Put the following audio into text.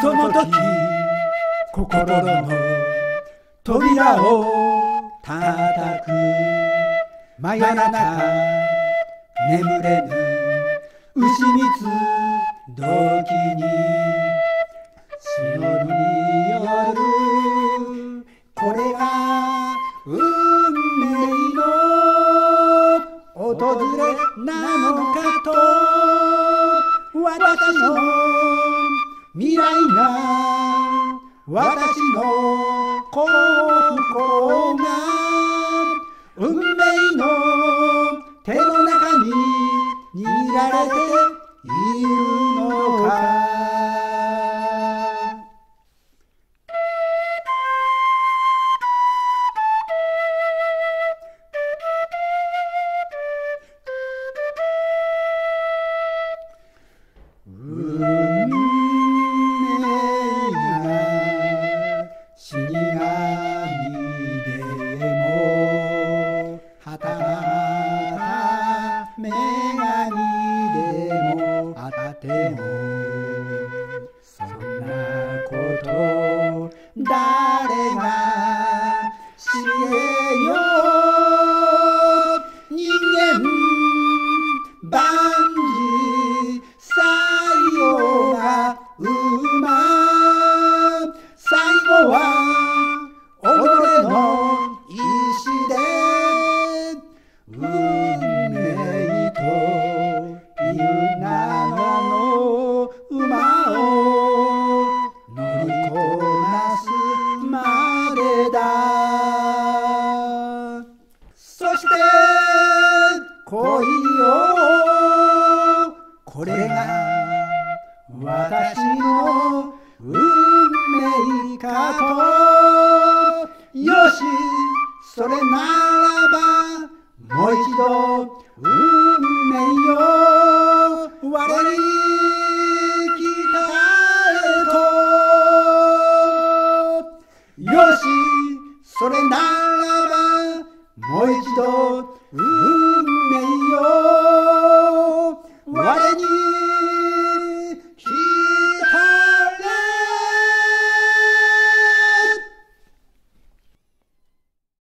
その時心の扉を叩く真夜中眠れぬ牛蜜時に忍び寄るこれが運命の訪れなのかと私の未来が私の幸福が運命の手の中に握られてた女神でもあっても恋よこれが私の運命かと。よしそれならばもう一度運命よ我に来たれとよしそれならば